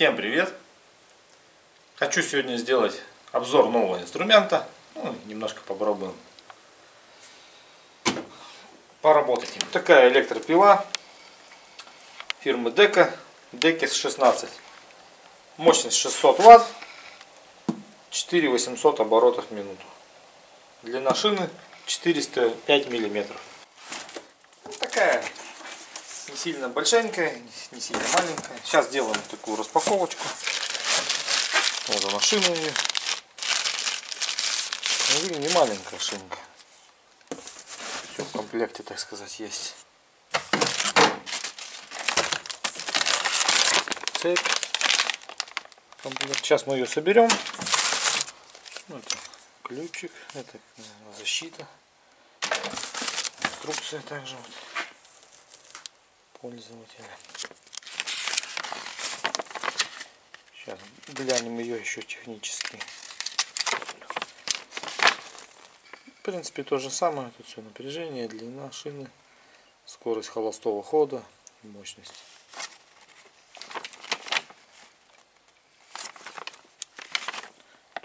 Всем привет! Хочу сегодня сделать обзор нового инструмента. Ну, немножко попробуем поработать. Такая электропила фирмы Дека. Декис 16. Мощность 600 ватт. 4800 оборотов в минуту. Длина шины 405 миллиметров. Такая не сильно большенькая, не сильно маленькая. Сейчас сделаем такую распаковочку. Вот она шина ее. Ну, не маленькая шинка. Все в комплекте, так сказать, есть. Цепь. Комплект. Сейчас мы ее соберем. Это ключик, это защита. Инструкция также вот пользователя. Сейчас глянем ее еще технически. В принципе то же самое. Тут все напряжение, длина шины, скорость холостого хода, мощность.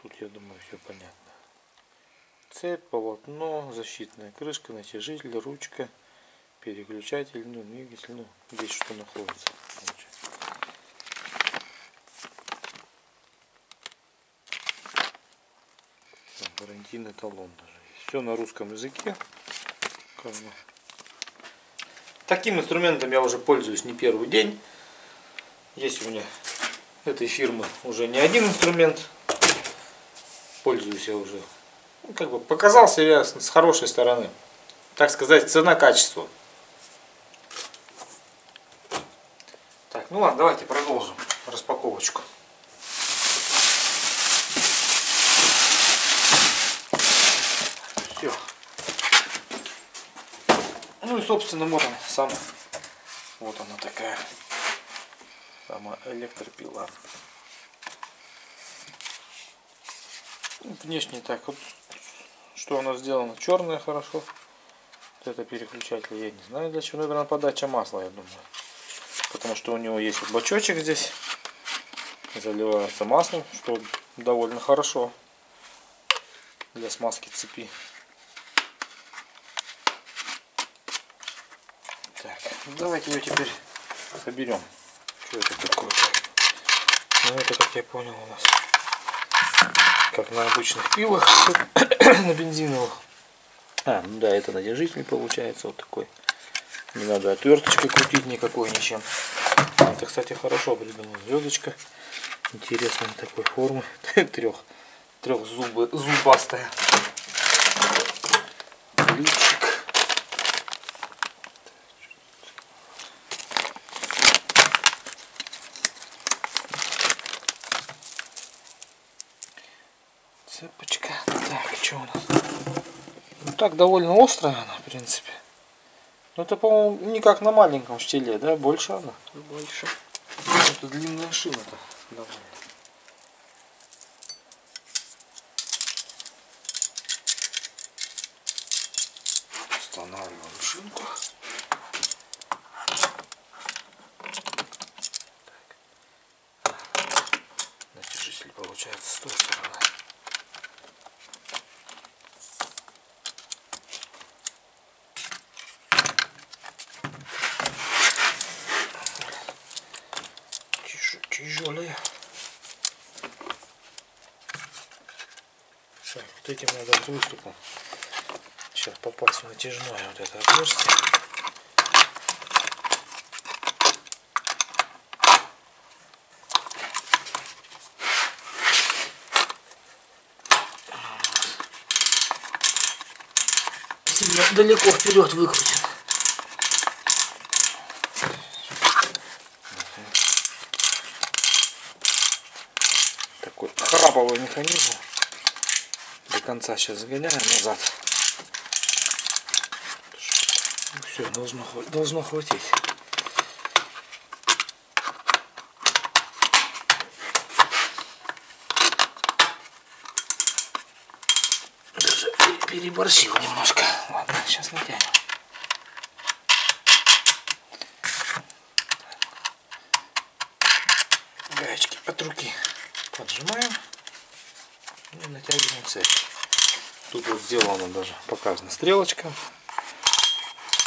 Тут я думаю все понятно. Цепь, полотно, защитная крышка, натяжитель, ручка переключатель, ну, двигатель, ну, здесь что находится. гарантийный талон даже Все на русском языке. Таким инструментом я уже пользуюсь не первый день. Есть у меня этой фирмы уже не один инструмент. Пользуюсь я уже. Ну, как бы показал себя с хорошей стороны. Так сказать, цена-качество. Так, ну ладно, давайте продолжим распаковочку. Все. Ну и собственно вот он сам. Вот она такая. Сама электропила. Ну, внешне так вот. Что она сделана? Черная хорошо. Вот это переключатель, я не знаю для чего. Наверное, подача масла, я думаю потому что у него есть вот бачочек здесь. Заливается маслом что довольно хорошо для смазки цепи. Так давайте ее теперь соберем что это такое? Ну это как я понял у нас как на обычных пилах на бензиновых. А ну да это надержитель получается вот такой. Не надо отверточкой крутить никакой ничем. Это, кстати, хорошо придумано. Звездочка интересной такой формы. Трех, трех зубы, зубастая. Ключик. Цепочка. Так, что у нас? Ну, так довольно острая она, в принципе. Ну это, по-моему, не как на маленьком штиле, да? Больше она? Больше. Это длинная шина-то довольно. Устанавливаем шинку. Так. Натяжитель получается с той стороны. Тяжелые. Так, вот этим надо выступом сейчас попасть в натяжное вот это отверстие. Сильно далеко вперед выкрутим. храповый механизм. До конца сейчас загоняем назад. Ну, все, должно, должно хватить. Переборщил немножко. Ладно, сейчас натянем. гаечки от руки поджимаем и натягиваем цепь. Тут вот сделана даже показана стрелочка.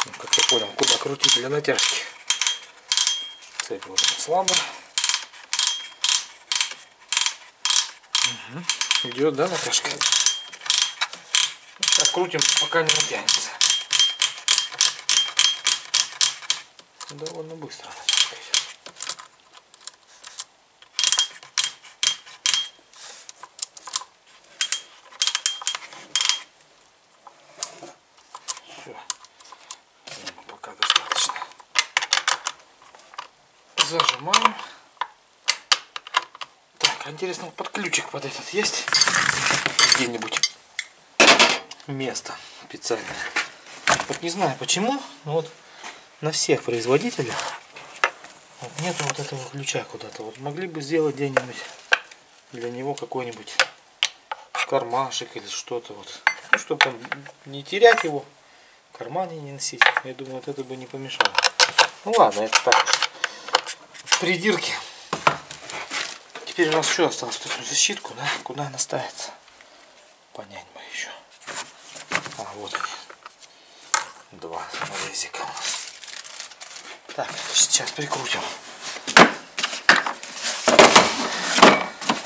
Ну, как я понял, куда крутить для натяжки. Цепь вот слабо. Угу. Идет, да, натяжка? Сейчас крутим, пока не натянется. Довольно быстро натяжка идет. Все. Пока достаточно. Зажимаем. Так, а интересно, под ключик под этот есть где-нибудь место специальное? Вот не знаю почему, но вот на всех производителях вот нету вот этого ключа куда-то. Вот могли бы сделать где-нибудь для него какой-нибудь кармашек или что-то вот. Ну, чтобы там не терять его, в кармане не носить. Я думаю, вот это бы не помешало. Ну ладно, это так уж. Придирки. Теперь у нас что осталось? Тут защитку, да? Куда она ставится? Понять бы еще. А, вот они. Два саморезика у нас. Так, сейчас прикрутим.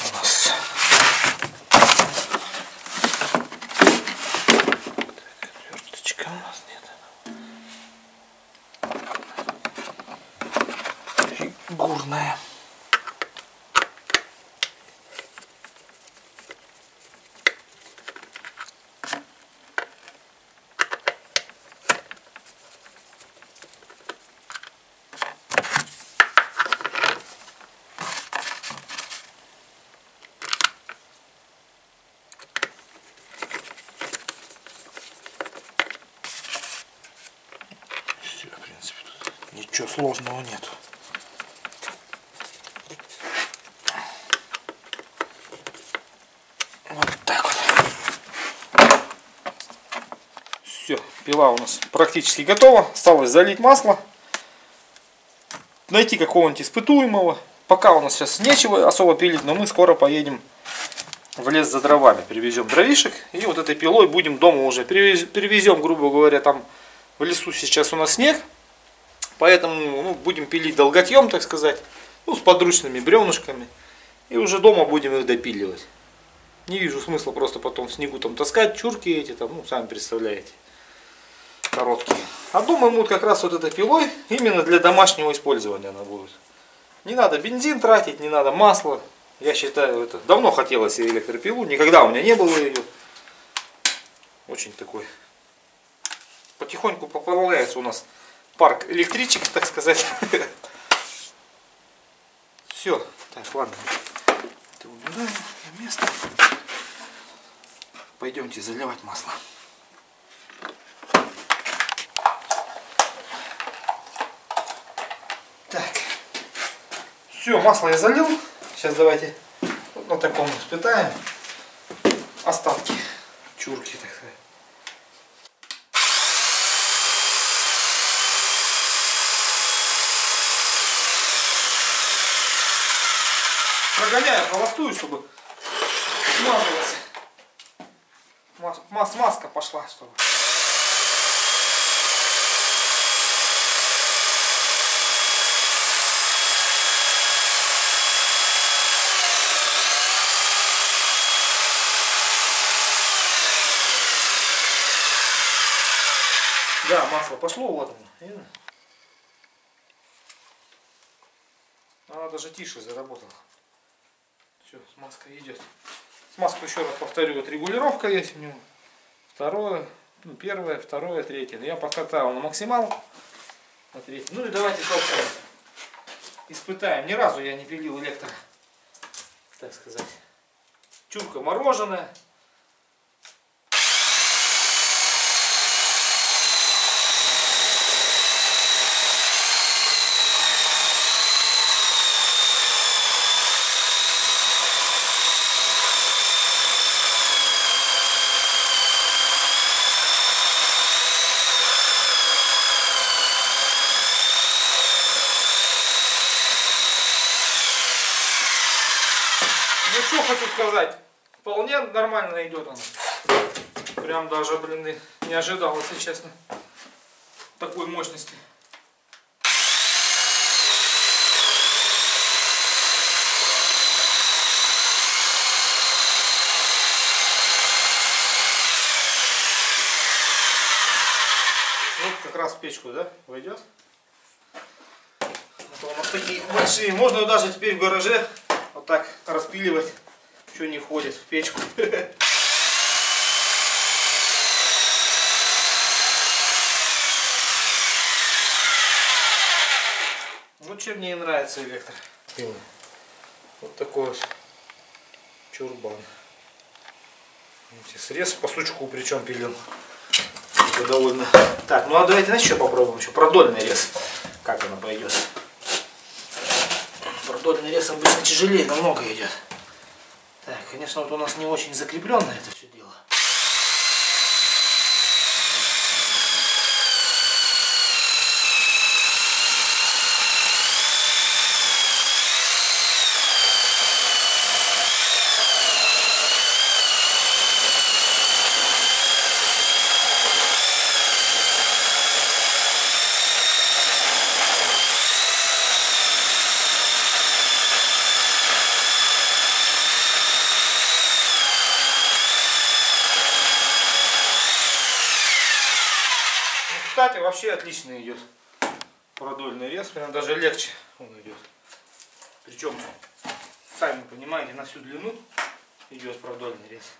У нас отверточка у нас нет. Фигурная. Все, в принципе, тут ничего сложного нету. Вот так вот. Все, пила у нас практически готова. Осталось залить масло. Найти какого-нибудь испытуемого. Пока у нас сейчас нечего особо пилить, но мы скоро поедем в лес за дровами. Привезем дровишек и вот этой пилой будем дома уже. Перевезем, грубо говоря, там в лесу сейчас у нас снег. Поэтому ну, будем пилить долготьем, так сказать. Ну, с подручными бревнышками. И уже дома будем их допиливать. Не вижу смысла просто потом в снегу там таскать чурки эти, там, ну, сами представляете. Короткие. А дома ему как раз вот этой пилой именно для домашнего использования она будет. Не надо бензин тратить, не надо масло. Я считаю, это давно хотелось себе электропилу, никогда у меня не было ее. Очень такой. Потихоньку пополняется у нас парк электричек, так сказать. Все. Так, ладно. Это убираем на место. Пойдемте заливать масло. Так. Все, масло я залил. Сейчас давайте вот на таком испытаем остатки чурки, так Прогоняю холостую, чтобы смазалась. Мас, мас- маска пошла, чтобы. Да, масло пошло, вот оно. Видно? Она даже тише заработала. Все, смазка идет. Смазку еще раз повторю, вот регулировка есть у него. Второе, ну, первое, второе, третье. Но я покатал на максимал. На третье. Ну и давайте, собственно, испытаем. Ни разу я не пилил электро, так сказать. Чурка мороженое. Сказать, вполне нормально идет она. Прям даже, блин, не ожидал, если честно, такой мощности. Вот как раз в печку, да, войдет. А у нас такие большие. Можно даже теперь в гараже вот так распиливать. Что не входит в печку. Вот чем мне и нравится электро. Вот такой вот чурбан. Срез по сучку причем пилил. Это довольно. Так, ну а давайте знаете, что попробуем еще? Продольный рез. Как оно пойдет. Продольный рез обычно тяжелее намного идет. Конечно, вот у нас не очень закрепленно это все дело. Ну, Кстати, вообще отлично идет продольный рез, прям даже легче он идет. Причем, сами понимаете, на всю длину идет продольный рез.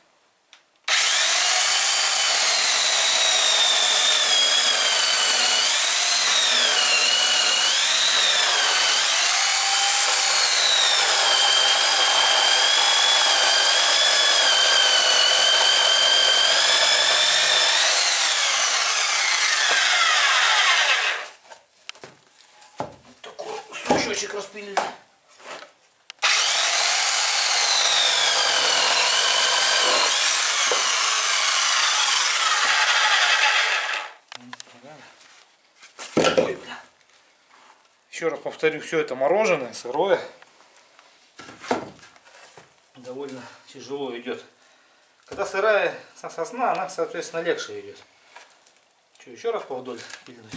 Такой бля. Еще раз повторю, все это мороженое, сырое. Довольно тяжело идет. Когда сырая со- сосна, она, соответственно, легче идет. Еще раз повдоль пильнуть?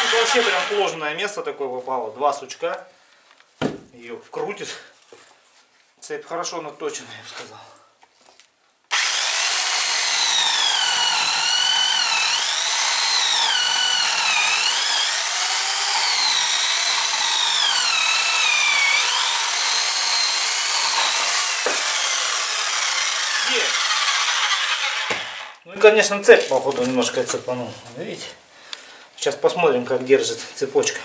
Ну, Тут вообще прям сложное место такое попало. Два сучка. Ее вкрутит. Цепь хорошо наточена, я бы сказал. Ну и, конечно, цепь, походу, немножко цепанул. Видите? Сейчас посмотрим, как держит цепочка.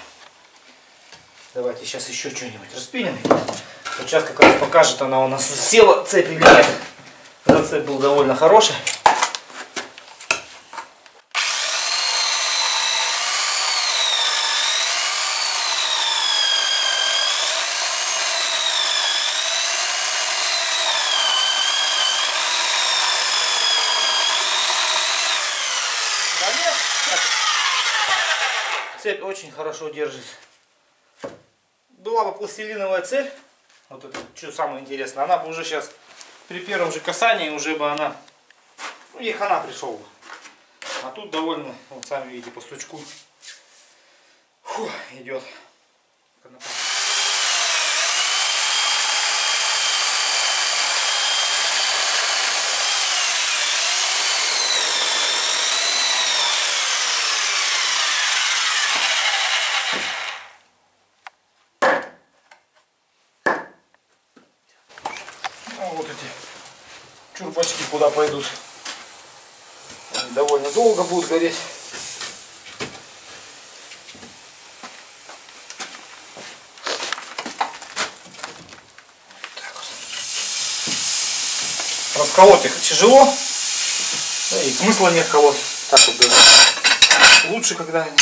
Давайте сейчас еще что-нибудь распилим. Сейчас как раз покажет она у нас села цепь или нет. Зацеп был довольно хороший. Да нет, так. Цепь очень хорошо держит. Была бы пластилиновая цепь, вот это что самое интересное, она бы уже сейчас при первом же касании уже бы она, ну ей хана пришел бы. А тут довольно, вот сами видите, по стучку Фу, идет. Конопля. Ну, вот эти чурбачки куда пойдут. Будет гореть. Расколоть их тяжело, да, и смысла нет колоть. Так вот лучше, когда они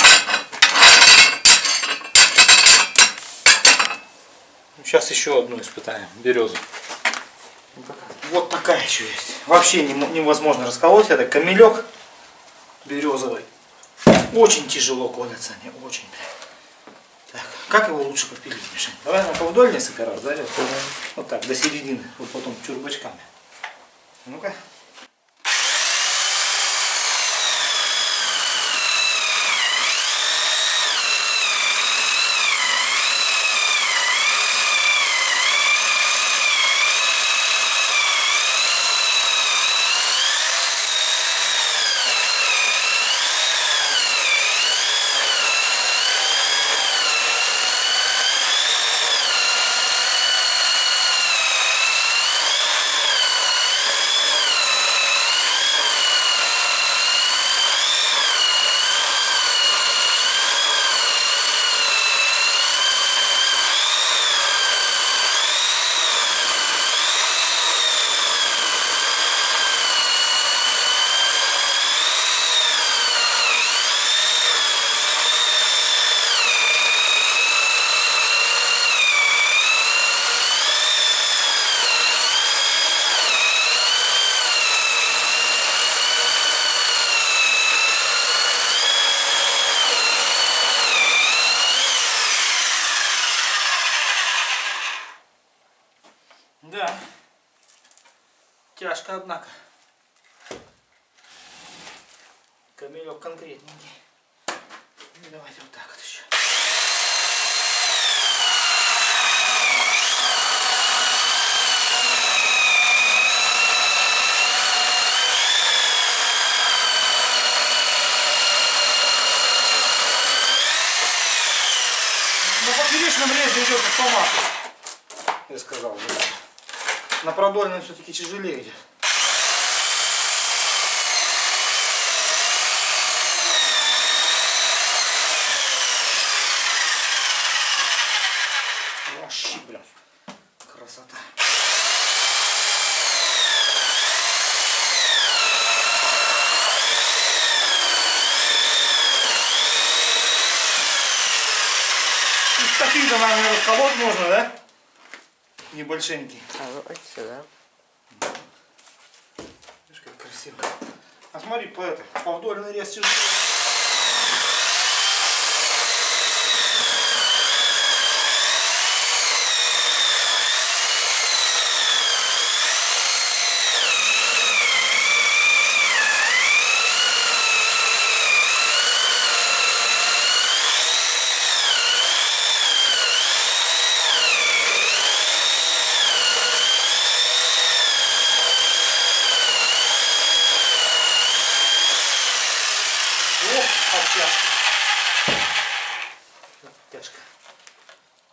Сейчас еще одну испытаем, березу. Вот такая еще есть. Вообще невозможно расколоть. Это камелек березовый. Очень тяжело колется они, очень. Так, как его лучше попилить, Миша? Давай на несколько раз, да? Вот так, до середины, вот потом чурбачками. Ну-ка. Однако. Камелек конкретненький. Давайте вот так вот еще. Поперечном резе идет как по маслу. Я сказал. На продольном все-таки тяжелее идет. Вообще, блин, красота. Таких-то, наверное, расколоть можно, да? Небольшенький. А вот сюда. Видишь, как красиво. А смотри, по это, по вдольный рез тяжело. О, подтяжка. Подтяжка.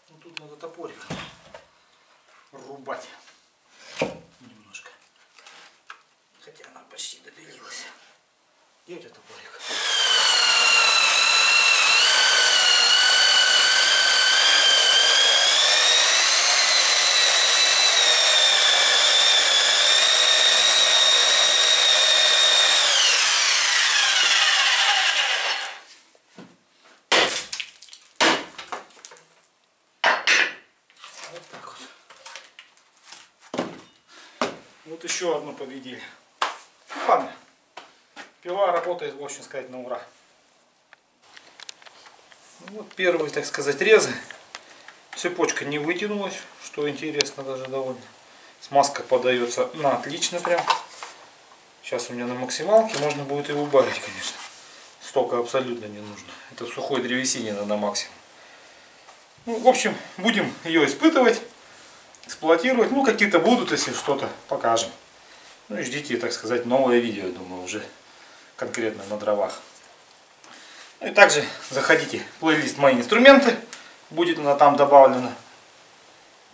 Ну тут надо топориком рубать немножко. Хотя она почти допилилась. Где у тебя топорик? Вот так вот. Одну победили. Ну, ладно. Пила работает, в общем сказать, на ура. Ну, вот первые, так сказать, резы. Цепочка не вытянулась, что интересно даже довольно. Смазка подается на отлично прям. Сейчас у меня на максималке, можно будет и убавить, конечно. Столько абсолютно не нужно. Это в сухой древесине надо на максимум. Ну, в общем, будем ее испытывать, эксплуатировать. Ну, какие-то будут, если что-то покажем. Ну и ждите, так сказать, новое видео, думаю, уже конкретно на дровах. Ну и также заходите в плейлист «Мои инструменты». Будет она там добавлена.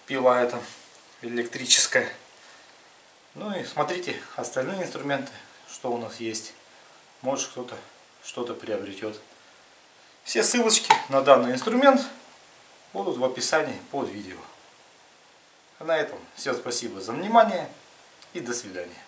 Пила эта электрическая. Ну и смотрите остальные инструменты, что у нас есть. может кто-то что-то приобретет. Все ссылочки на данный инструмент будут в описании под видео. А на этом всем спасибо за внимание и до свидания.